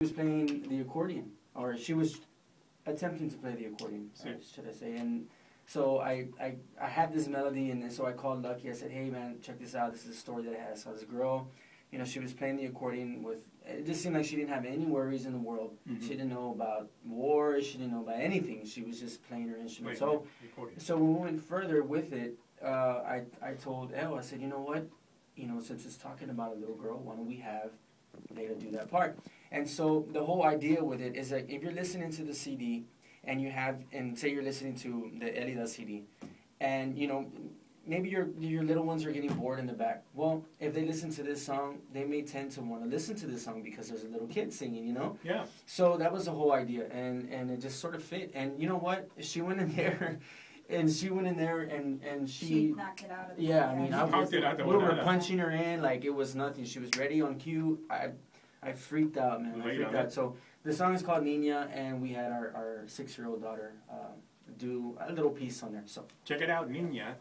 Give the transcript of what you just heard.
was playing the accordion, or she was attempting to play the accordion, uh, should I say? And so I, I, I had this melody, and so I called Lucky. I said, "Hey, man, check this out. This is a story that I had." So this girl, you know, she was playing the accordion with. It just seemed like she didn't have any worries in the world. Mhm. She didn't know about war. She didn't know about anything. She was just playing her instrument. Wait, so. recording. So when we went further with it, uh, I I told Elle, I said, you know what, you know, since it's talking about a little girl, why don't we have Layla do that part? And so the whole idea with it is that if you're listening to the CD and you have, and say you're listening to the Elida CD, and you know, maybe your your little ones are getting bored in the back. Well, if they listen to this song, they may tend to want to listen to this song because there's a little kid singing, you know. Yeah. So that was the whole idea, and and it just sort of fit. And you know what? She went in there, and she went in there, and and She she. knocked it out of the Yeah, I mean, I was, it out the we were banana. punching her in like it was nothing. She was ready on cue. I, I freaked out, man. I freaked out. So the song is called Niña, and we had our, our six year old daughter uh, do a little piece on there. So Check it out, Niña.